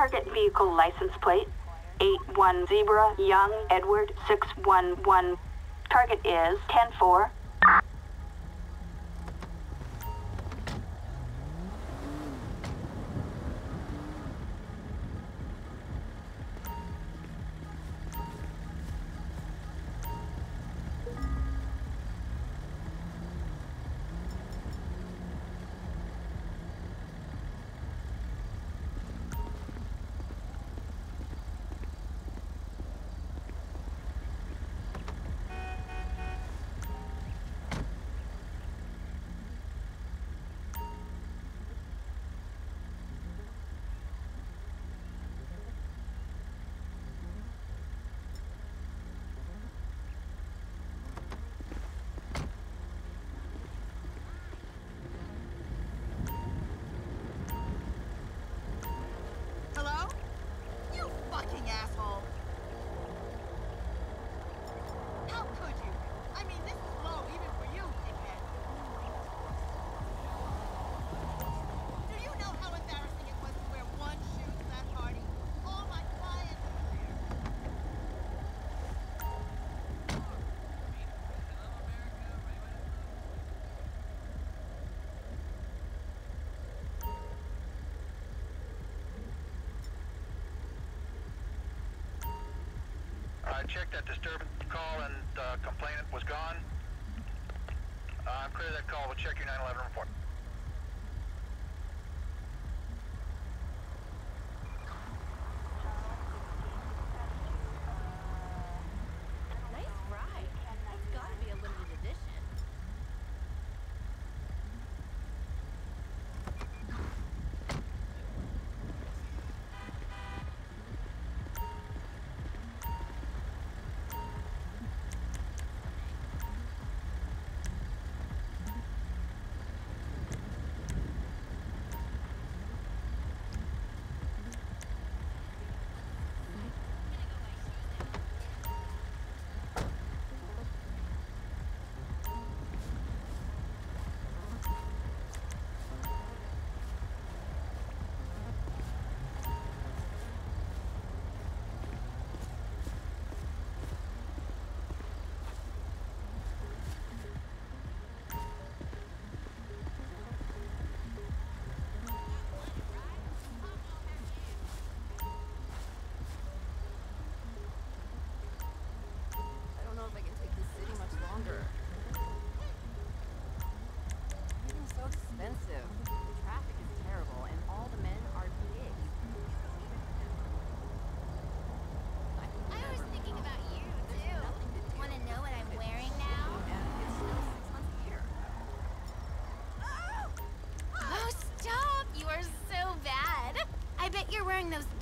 Target vehicle license plate 81 Zebra Young Edward 611. Target is 104. I checked that disturbance call and the uh, complainant was gone. I'm clear that call. We'll check your 911 report.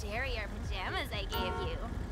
scary pajamas I gave you.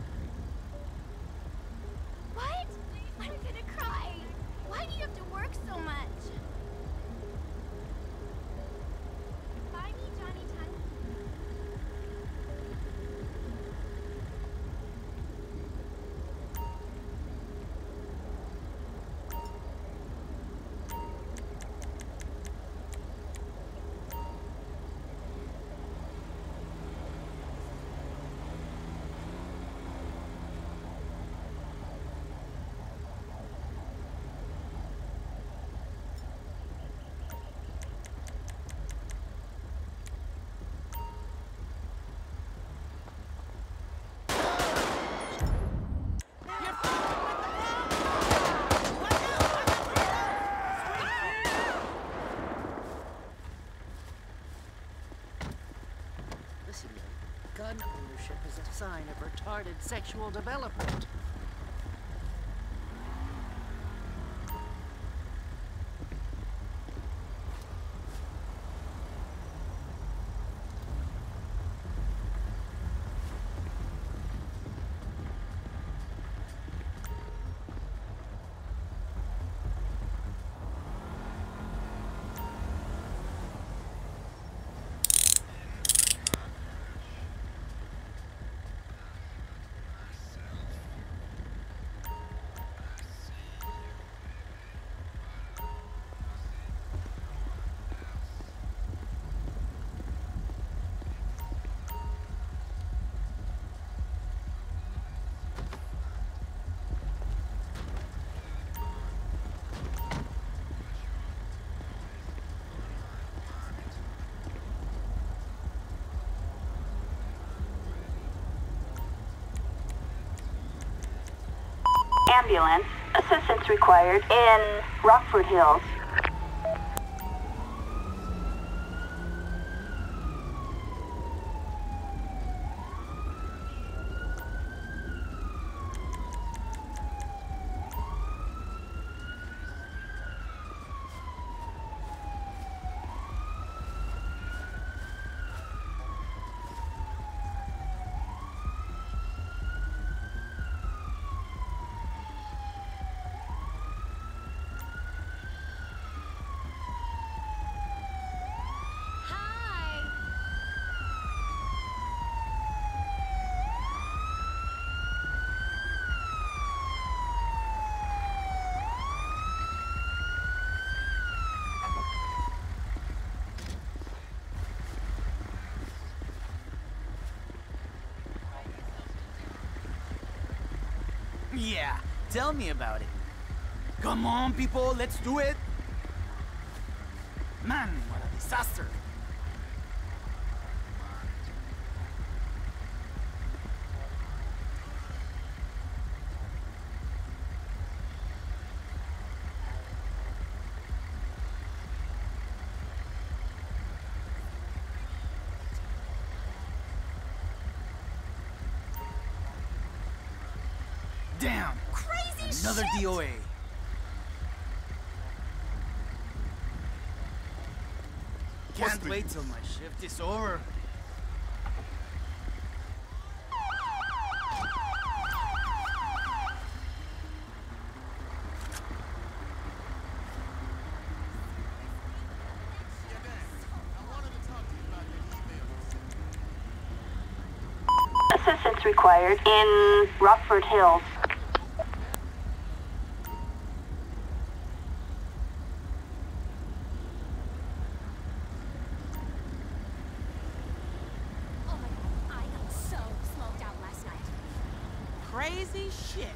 sign of retarded sexual development. Ambulance. Assistance required in Rockford Hills. Tell me about it. Come on, people, let's do it. Man, what a disaster. Damn, another shit. DOA. Can't wait till my shift is over. Assistance required in Rockford Hills. Crazy shit.